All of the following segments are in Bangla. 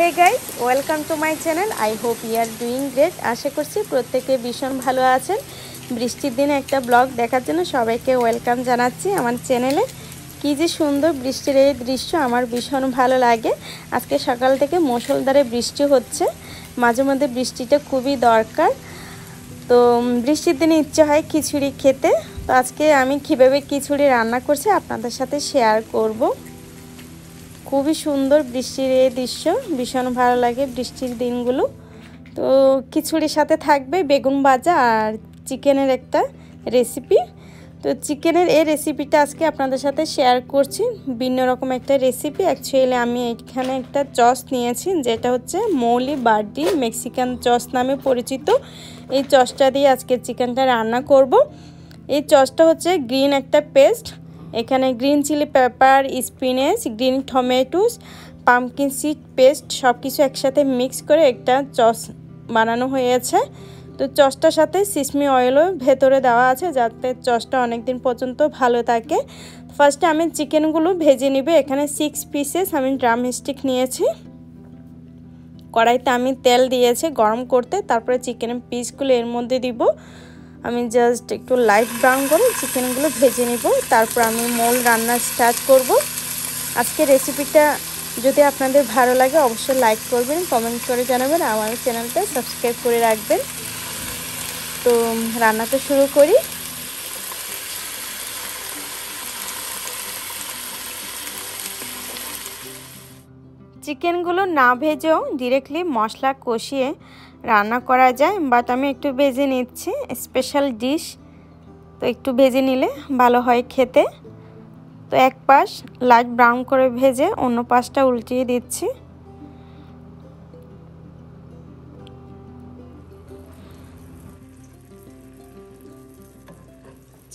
Hey guys welcome to my channel I hope you are doing great আশা করছি প্রত্যেকে ভীষণ ভালো আছেন। বৃষ্টির দিনে একটা ব্লগ দেখার জন্য সবাইকে ওয়েলকাম জানাচ্ছি আমার চ্যানেলে কী যে সুন্দর বৃষ্টির এই দৃশ্য, আমার ভীষণ ভালো লাগে। আজকে সকাল থেকে মুসলধারে বৃষ্টি হচ্ছে। মাঝে মধ্যে বৃষ্টিটা খুবই দরকার। তো বৃষ্টির দিনে ইচ্ছে হয় খিচুড়ি খেতে। তো আজকে আমি কীভাবে খিচুড়ি রান্না করছি আপনাদের সাথে শেয়ার করব। খুবই সুন্দর বৃষ্টির এই দৃশ্য, ভীষণ ভালো লাগে বৃষ্টির দিনগুলো। তো খিচুড়ির সাথে থাকবে বেগুন ভাজা আর চিকেনের একটা রেসিপি তো চিকেনের এই রেসিপিটা আজকে আপনাদের সাথে শেয়ার করছি। ভিন্ন রকম একটা রেসিপি অ্যাকচুয়ালি আমি এখানে একটা চস নিয়েছি, যেটা হচ্ছে মৌলি বার্ডি মেক্সিকান চস নামে পরিচিত। এই চসটা দিয়ে আজকে চিকেনটা রান্না করব। এই চসটা হচ্ছে গ্রিন একটা পেস্ট এখানে green chili pepper, spinach, green tomatoes, pumpkin seed paste সব কিছু একসাথে মিক্স করে একটা চস বানানো হয়েছে। তো চসটার সাথে সিসমি অয়েলও ভেতরে দেওয়া আছে যাতে চসটা অনেক দিন পর্যন্ত ভালো থাকে। ফার্স্টে আমি চিকেনগুলো ভেজে নিবে। এখানে সিক্স পিসেস আমি ড্রাম স্টিক নিয়েছি। কড়াইতে আমি তেল দিয়েছি গরম করতে। তারপরে চিকেনের পিসগুলো এর মধ্যে দিব। আমি জাস্ট একটু লাইট ব্রাউন করে চিকেনগুলো ভেজে নিব। তারপর আমি মোল রান্না স্টার্ট করব। আজকে রেসিপিটা যদি আপনাদের ভালো লাগে, অবশ্যই লাইক করবেন কমেন্ট করে জানাবেন আমার চ্যানেলটা সাবস্ক্রাইব করে রাখবেন। তো, রান্নাটা শুরু করি। চিকেনগুলো না ভেজেও ডিরেক্টলি মশলা কষিয়ে রান্না করা যায় বাট আমি একটু ভেজে নিচ্ছি স্পেশাল ডিশ তো একটু ভেজে নিলে ভালো হয় খেতে। তো এক পাশ লাইট ব্রাউন করে ভেজে অন্য পাশটা উল্টিয়ে দিচ্ছি।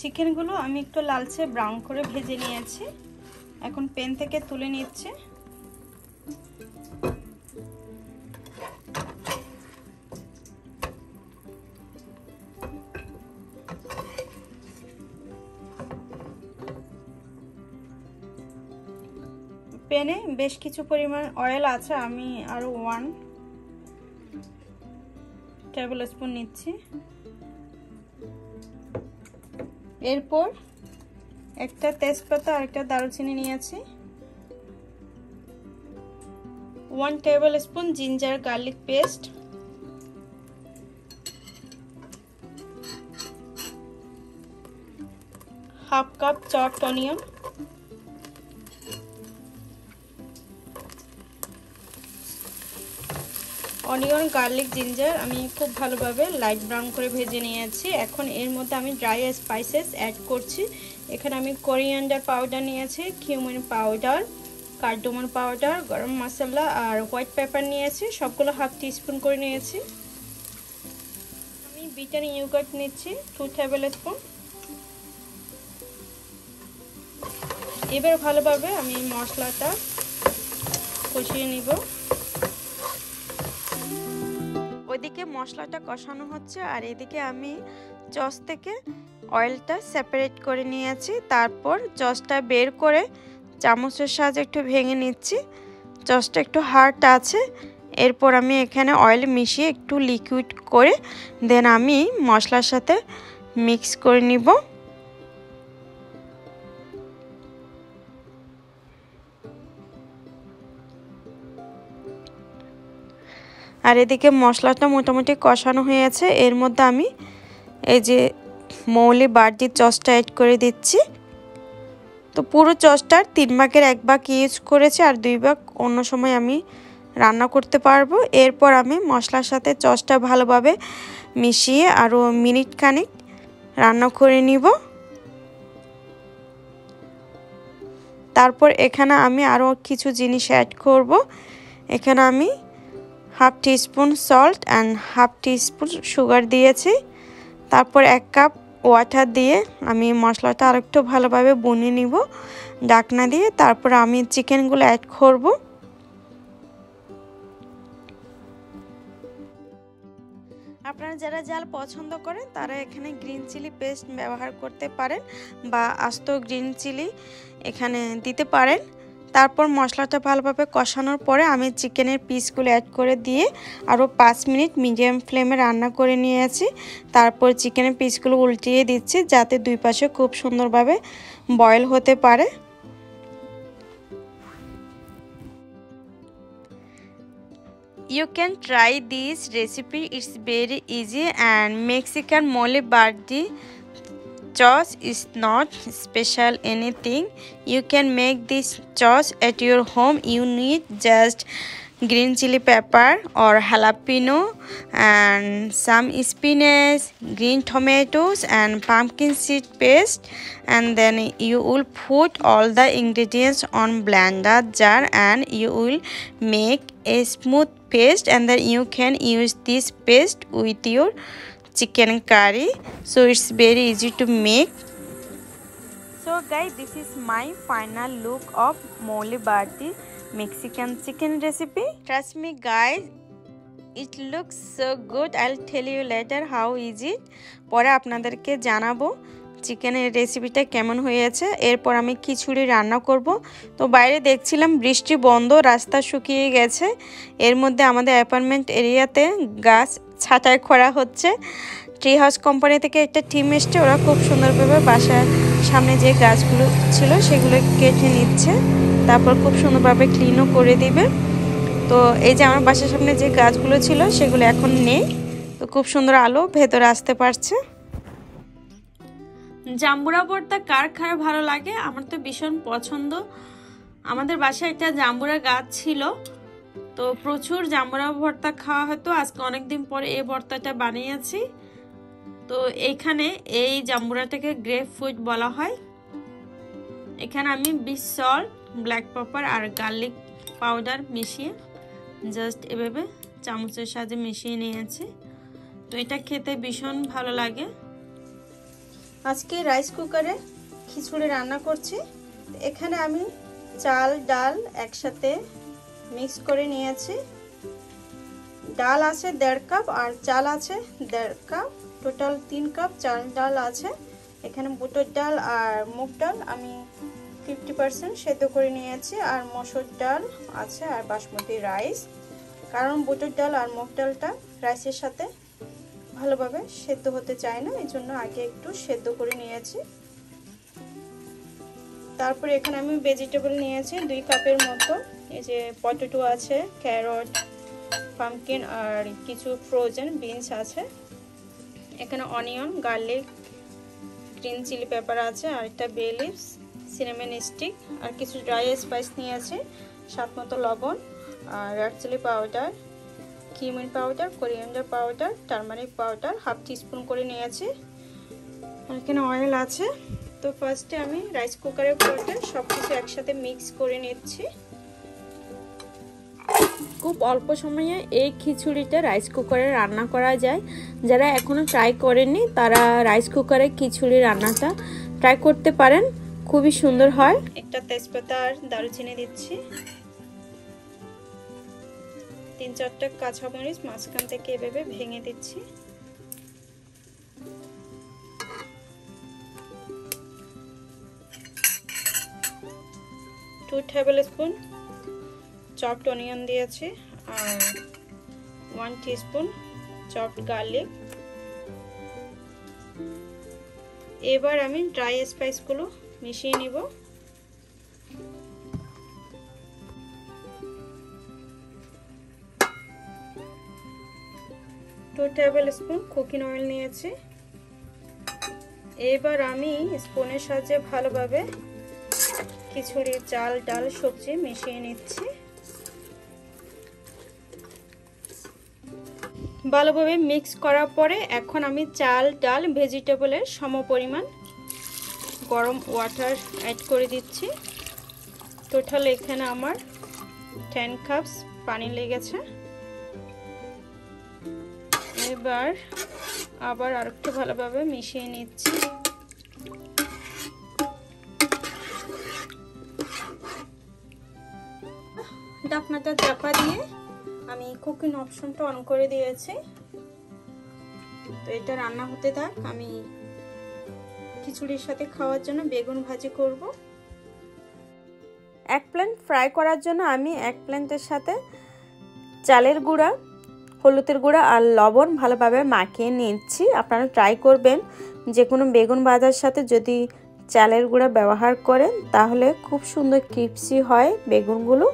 চিকেনগুলো আমি একটু লালচে ব্রাউন করে ভেজে নিয়েছি। এখন পেন থেকে তুলে নিচ্ছি। পেনে বেশ কিছু পরিমাণ অয়েল আছে, আমি আরও ওয়ান টেবিল স্পুন নিচ্ছি। এরপর একটা তেজপাতা আর একটা দারুচিনি নিয়েছি। One tablespoon ginger garlic paste half cup chopped onion onion garlic ginger আমি খুব ভালোভাবে লাইট ব্রাউন করে ভেজে নিয়েছি। এখন এর মধ্যে আমি ড্রাই স্পাইসেস অ্যাড করছি। এখানে আমি কোরিয়ান্ডার পাউডার নিয়েছি কিউমিন পাউডার কার্ডোমন পাউডার গরম মশলা আর হোয়াইট পেপার নিয়েছি, সবগুলো হাফ টিস্পুন করে নিয়েছি। আমি বিটার ইউগার্ট নিচ্ছি টু টেবিল স্পুন এবার ভালোভাবে আমি মশলাটা কষিয়ে নিব। মশলাটা কষানো হচ্ছে আর এদিকে আমি চস থেকে অয়েলটা সেপারেট করে নিয়েছি। তারপর চসটা বের করে চামচের সাহায্যে একটু ভেঙে নিচ্ছি। চসটা একটু হার্ট আছে। এরপর আমি এখানে অয়েল মিশিয়ে একটু লিকুইড করে দেন আমি মশলার সাথে মিক্স করে নিব। আর এদিকে মশলাটা মোটামুটি কষানো হয়েছে এর মধ্যে আমি এই যে মৌলি বাড়তির চসটা অ্যাড করে দিচ্ছি। তো পুরো চসটার তিন ভাগের এক ভাগ ইউজ করেছি আর দুই ভাগ অন্য সময় আমি রান্না করতে পারব। এরপর আমি মশলার সাথে চসটা ভালোভাবে মিশিয়ে আরও মিনিট খানিক রান্না করে নিব। তারপর এখানে আমি আরও কিছু জিনিস অ্যাড করব। এখানে আমি half teaspoon salt and half teaspoon sugar দিয়েছি। তারপর এক কাপ ওয়াটার দিয়ে আমি মশলাটা আরেকটু ভালোভাবে বুনে নিব ডাকনা দিয়ে। তারপর আমি চিকেনগুলো অ্যাড করব। আপনারা যারা জাল পছন্দ করেন, তারা এখানে গ্রিন চিলি পেস্ট ব্যবহার করতে পারেন বা আস্ত গ্রিন চিলি এখানে দিতে পারেন। তারপর মশলাটা ভালোভাবে কষানোর পরে আমি চিকেনের পিসগুলো অ্যাড করে দিয়ে আরও পাঁচ মিনিট মিডিয়াম ফ্লেমে রান্না করে নিয়েছি। তারপর চিকেনের পিসগুলো উল্টিয়ে দিচ্ছি যাতে দুই পাশে খুব সুন্দরভাবে বয়েল হতে পারে। You can try this recipe, it's very easy and mexican mole bardi sauce is not special anything. You can make this sauce at your home. You need just green chili pepper or jalapeno and some spinach green tomatoes and pumpkin seed paste. And then you will put all the ingredients on blender jar and you will make a smooth paste. And then you can use this paste with your chicken curry so it's very easy to make so guys this is my final look of mole bati Mexican chicken recipe. Trust me guys, it looks so good. I'll tell you later how is it. পরে আপনাদেরকে জানাব চিকেনের রেসিপিটা কেমন হয়েছে এরপর আমি খিচুড়ি রান্না করব তো বাইরে দেখছিলাম বৃষ্টি বন্ধ রাস্তা শুকিয়ে গেছে এর মধ্যে আমাদের অ্যাপার্টমেন্ট এরিয়াতে গাছ ছাঁটাই করা হচ্ছে। ট্রি হাউস কোম্পানি থেকে একটা টিম এসছে, ওরা খুব সুন্দরভাবে বাসার সামনে যে গাছগুলো ছিল সেগুলো কেটে নিচ্ছে। তারপর খুব সুন্দরভাবে ক্লিনও করে দিবে। তো এই যে আমার বাসার সামনে যে গাছগুলো ছিল সেগুলো এখন নেই। তো খুব সুন্দর আলো ভেতরে আসতে পারছে। জাম্বুরা ভর্তা কার খার ভালো লাগে? আমার তো ভীষণ পছন্দ। আমাদের বাসায় একটা জাম্বুরা গাছ ছিল। তো প্রচুর জাম্বুরা ভর্তা খাওয়া হতো। আজকে অনেকদিন পরে এই ভর্তাটা বানিয়েছি। তো এইখানে এই জাম্বুরাটাকে গ্রেপ ফ্রুট বলা হয়। এখানে আমি বিশ সল্ট, ব্ল্যাক পেপার আর গার্লিক পাউডার মিশিয়ে জাস্ট এভাবে চামচের সাহায্যে মিশিয়ে নিয়েছি। তো এটা খেতে ভীষণ ভালো লাগে। আজকে রাইস কুকারে খিচুড়ি রান্না করছি। এখানে আমি চাল, ডাল একসাথে মিক্স করে নিয়েছি। ডাল আছে দেড় কাপ আর চাল আছে দেড় কাপ। টোটাল তিন কাপ চাল ডাল আছে। এখানে বুটোর ডাল আর মুগ ডাল আমি ফিফটি পার্সেন্ট সেদ্ধ করে নিয়েছি। আর মসুর ডাল আছে আর বাসমতি রাইস কারণ বুটোর ডাল আর মুগ ডালটা রাইসের সাথে ভালোভাবে সেদ্ধ হতে চায় না। এই জন্য আগে একটু সেদ্ধ করে নিয়েছি। তারপরে এখানে আমি ভেজিটেবল নিয়েছি দুই কাপের মতো। এই যে পটেটো আছে, ক্যারট, পামকিন আর কিছু ফ্রোজেন বিনস আছে। এখানে onion garlic green chili pepper আছে, আর একটা বে লিভস সিনেমেন স্টিক আর কিছু ড্রাই স্পাইস নিয়েছি সাত মতো লবণ, আর red chili powder cumin powder coriander powder turmeric powder half teaspoon করে নিয়ে নিয়েছি আর এখানে অয়েল আছে। তো ফার্স্টে আমি রাইস কুকারে করে সব কিছু একসাথে মিক্স করে নিচ্ছি। খুব অল্প সময়ে এই খিচুড়িটা রাইস কুকারে রান্না করা যায়। যারা এখনও ট্রাই করেননি, তারা রাইস কুকারে খিচুড়ি রান্নাটা ট্রাই করতে পারেন। খুবই সুন্দর হয়। একটা তেজপাতা আর দারুচিনি দিচ্ছি। তিন চারটা কাঁচামরিচ মাঝখান থেকে এভাবে ভেঙে দিচ্ছি। Two tablespoon chopped onion দিয়েছি আর ওয়ান টিস্পুন চপড গার্লিক এবার আমি ড্রাই স্পাইসগুলো মিশিয়ে নিব। Two tablespoon cooking oil নিয়েছি। এবার আমি স্পুনের সাহায্যে ভালোভাবে খিচুড়ি চাল ডাল, সবজি মিশিয়ে নিচ্ছি। ভালোভাবে মিক্স করার পরে এখন আমি চাল, ডাল ভেজিটেবলের সম পরিমাণ গরম ওয়াটার অ্যাড করে দিচ্ছি। টোটাল এখানে আমার টেন কাপস পানি লেগেছে। এবার আবার আরেকটু ভালোভাবে মিশিয়ে নিচ্ছি। ডাকনাটা চাপা দিয়ে আমি কুকিং অপশনটা অন করে দিয়েছি। তো এটা রান্না হতে থাক, আমি খিচুড়ির সাথে খাওয়ার জন্য বেগুন ভাজি করব। এক প্ল্যান্ট ফ্রাই করার জন্য আমি এক প্ল্যান্টের সাথে চালের গুঁড়া, হলুদের গুঁড়া আর লবণ ভালোভাবে মাখিয়ে নিচ্ছি। আপনারা ট্রাই করবেন যে কোনো বেগুন ভাজার সাথে যদি চালের গুঁড়া ব্যবহার করেন, তাহলে খুব সুন্দর ক্রিপসি হয় বেগুনগুলো।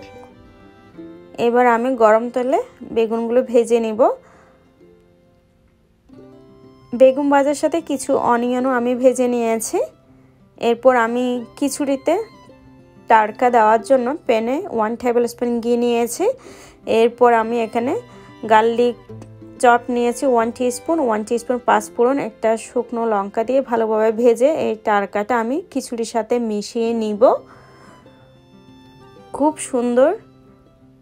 এবার আমি গরম তেলে বেগুনগুলো ভেজে নিব। বেগুন ভাজার সাথে কিছু অনিয়নও আমি ভেজে নিয়েছি। এরপর আমি খিচুড়িতে টাড়কা দেওয়ার জন্য প্যানে ওয়ান টেবিল স্পুন ঘি নিয়েছি। এরপর আমি এখানে গার্লিক চপ নিয়েছি ওয়ান স্পুন ওয়ান টিস্পুন পাঁচফোড়ন, একটা শুকনো লঙ্কা দিয়ে ভালোভাবে ভেজে এই টারকাটা আমি খিচুড়ির সাথে মিশিয়ে নিব। খুব সুন্দর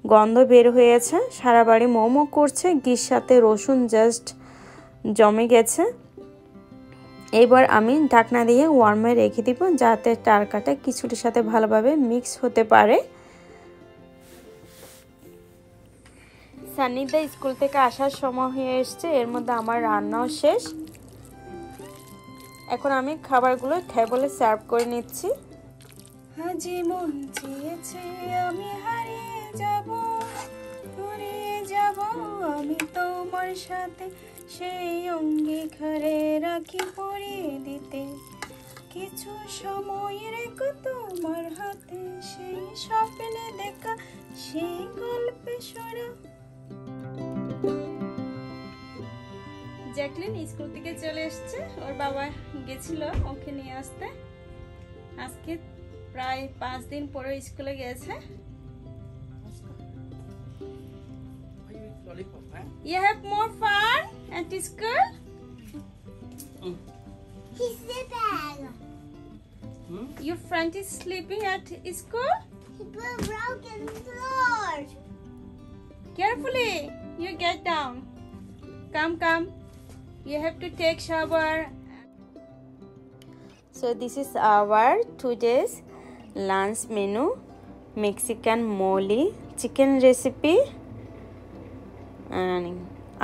গন্ধ বের হয়েছে, সারা বাড়ি মোমো করছে ঘির সাথে রসুন জাস্ট জমে গেছে। এবার আমি ঢাকনা দিয়ে ওয়ার্মে রেখে দিব যাতে টারকাটা কিছুটির সাথে ভালোভাবে মিক্স হতে পারে। সান্নিদা স্কুল থেকে আসার সময় হয়ে এসছে, এর মধ্যে আমার রান্নাও শেষ। এখন আমি খাবারগুলো টেবলে সার্ভ করে নিচ্ছি। আজি মন চেয়েছে আমি হারিয়ে যাব হারিয়ে যাব আমি তোমার সাথে। সেই অঙ্গীকারে রাখি পরিয়ে দিতে। কিছু সময় রেখো তোমার হাতে, সেই স্বপ্নে দেখা, সেই গল্পে শোনা জ্যাকলিন স্কুল থেকে চলে এসছে। ওর বাবা গেছিল ওকে নিয়ে আসতে। আজকে প্রায় পাঁচ দিন পরে স্কুলে গেছে eh? You have more fun at school? Oh. He's the bag. Hmm? Your friend is sleeping at school? He put broken floors. Carefully, you get down. Come, come. You have to take shower. So this is our today's lunch menu. Mexican mole chicken recipe and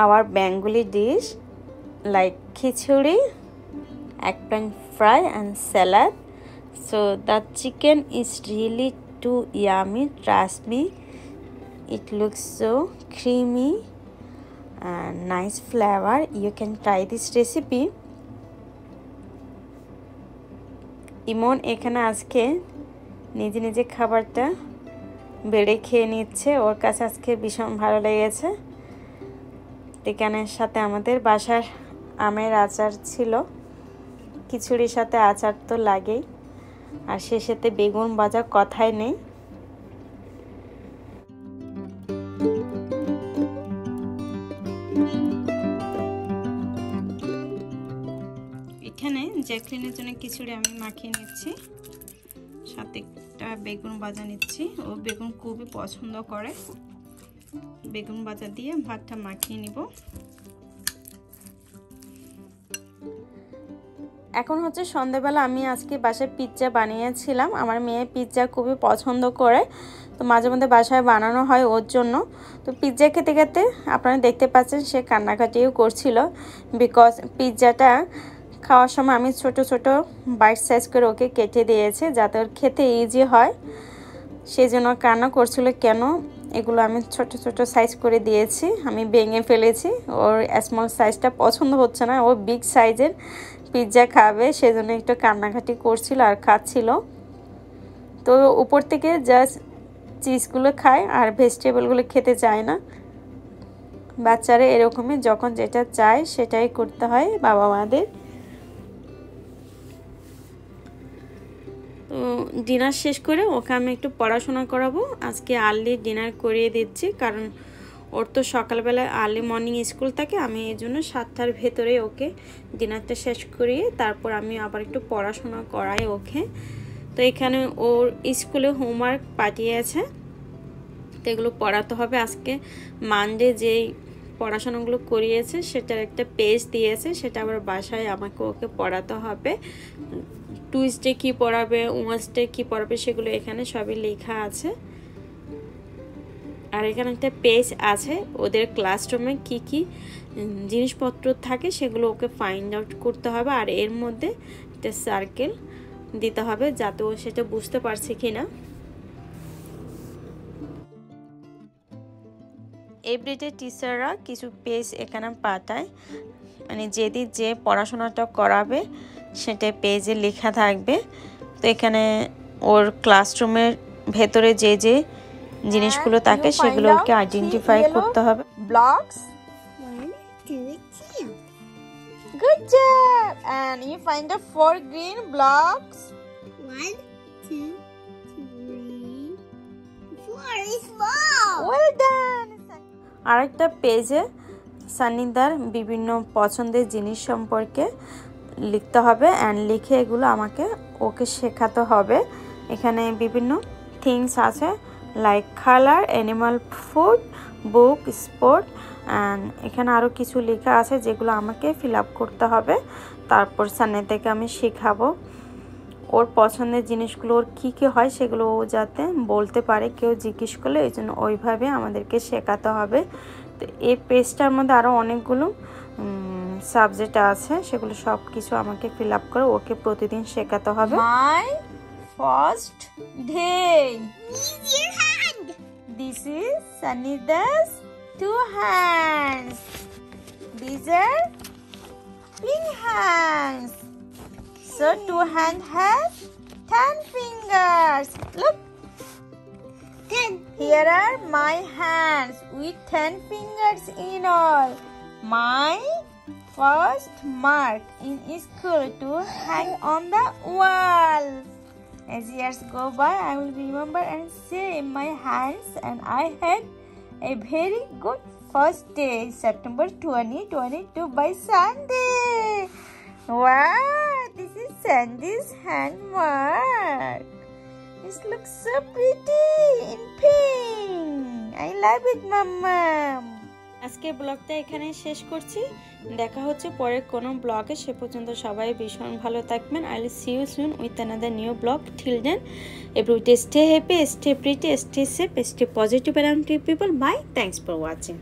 our Bengali dish like khichuri, এক প্যাং fry and salad so the chicken is really to yummy trust me it look so creamy nice flavour you can try this recipe ইমন এখানে আজকে নিজে নিজে খাবারটা বেড়ে খেয়ে নিচ্ছে। ওর কাছে আজকে ভীষণ ভালো লেগেছে। চিকেনের সাথে আমাদের বাসার আমের আচার ছিল। খিচুড়ির সাথে আচার তো লাগেই। আর সে সাথে বেগুন ভাজা কথাই নেই। এখানে জ্যাকলিনের জন্য খিচুড়ি আমি মাখিয়ে নিচ্ছি। সাথে একটা বেগুন ভাজা নিচ্ছি। ও বেগুন খুবই পছন্দ করে। বেগুন ভাজা দিয়ে ভাতটা মাখিয়ে নিব। এখন হচ্ছে সন্ধ্যাবেলা আমি আজকে বাসায় পিৎজা বানিয়েছিলাম। আমার মেয়ে পিৎজা খুবই পছন্দ করে, তো মাঝে মধ্যে বাসায় বানানো হয় ওর জন্য। তো পিৎজা খেতে খেতে আপনারা দেখতে পাচ্ছেন সে কান্নাকাটিও করছিল বিকজ পিৎজাটা খাওয়ার সময় আমি ছোট ছোট বাইট সাইজ করে ওকে কেটে দিয়েছে যাতে ওর খেতে ইজি হয়। সেই জন্য কান্না করছিল কেন? এগুলো আমি ছোট ছোট সাইজ করে দিয়েছি। আমি ভেঙে ফেলেছি। ওর স্মল সাইজটা পছন্দ হচ্ছে না। ও বিগ সাইজের পিৎজা খাবে। সেজন্য একটু কান্নাকাটি করছিল আর খাচ্ছিল। তো উপর থেকে জাস্ট চিজগুলো খায় আর ভেজিটেবলগুলো খেতে চায় না। বাচ্চারা এরকমই যখন যেটা চায় সেটাই করতে হয় বাবা মাদের ডিনার শেষ করে ওকে আমি একটু পড়াশোনা করাবো। আজকে আর্লি ডিনার করিয়ে দিচ্ছি, কারণ ওর তো সকালবেলায় আর্লি মর্নিং স্কুল থাকে, আমি এই জন্য সাতটার ভেতরে ওকে ডিনারটা শেষ করিয়ে তারপর আমি আবার একটু পড়াশোনা করাই ওকে। তো এখানে ওর স্কুলে হোমওয়ার্ক পাঠিয়েছে, তো এগুলো পড়াতে হবে। আজকে মানডে যেই পড়াশোনাগুলো করিয়েছে, সেটার একটা পেজ দিয়েছে, সেটা আবার বাসায় আমাকে ওকে পড়াতে হবে। টুইস্টে কী পড়াবে ওয়াসডে কী পড়াবে সেগুলো এখানে সবই লেখা আছে। আর এখানে একটা পেজ আছে, ওদের ক্লাসরুমে কি কি জিনিসপত্র থাকে সেগুলো ওকে ফাইন্ড আউট করতে হবে। আর এর মধ্যে একটা সার্কেল দিতে হবে যাতে ও সেটা বুঝতে পারছে কি না এভরিডে টিচাররা কিছু পেজ এখানে পাঠায়। মানে যেদিন যে পড়াশোনাটা করাবে সেটা পেজে লেখা থাকবে তো এখানে ওর ক্লাসরুমের ভেতরে যে যে জিনিসগুলো থাকে সেগুলোকে আইডেন্টিফাই করতে হবে three. good job and you find the four green blocks One, two, three, four. It's four. well done আরেকটা পেজে সান্নিদার বিভিন্ন পছন্দের জিনিস সম্পর্কে লিখতে হবে অ্যান্ড লিখে এগুলো আমাকে ওকে শেখাতে হবে। এখানে বিভিন্ন থিংস আছে like colour animal food book sport and এখানে আরও কিছু লেখা আছে যেগুলো আমাকে ফিল করতে হবে। তারপর সান্নিদাকে আমি শেখাবো। ওর পছন্দের জিনিসগুলো ওর কী কী হয় সেগুলো ও যাতে বলতে পারে, কেউ জিজ্ঞেস করলে এই জন্য ওইভাবে আমাদেরকে শেখাতে হবে। তো এই পেজটার মধ্যে আরও অনেকগুলো সাবজেক্ট আছে সেগুলো সব কিছু আমাকে ফিল আপ করে ওকে প্রতিদিন শেখাতে হবে। My first day this is Sunny Das two hands this are hands so two hand has ten look ten here are my hands with ten fingers in all my first mark in school to hang on the wall. As years go by, I will remember and say my hands and I had a very good first day, September 2022 by Sunday. Wow, this is Sandy's hand mark. This looks so pretty in pink. I love it, Mama. আজকে ব্লগটা এখানে শেষ করছি দেখা হচ্ছে পরে কোনো ব্লগে। সে পর্যন্ত সবাই ভীষণ ভালো থাকবেন। I will see you soon with another new blog till then every stay happy stay pretty stay safe stay positive and people bye thanks for watching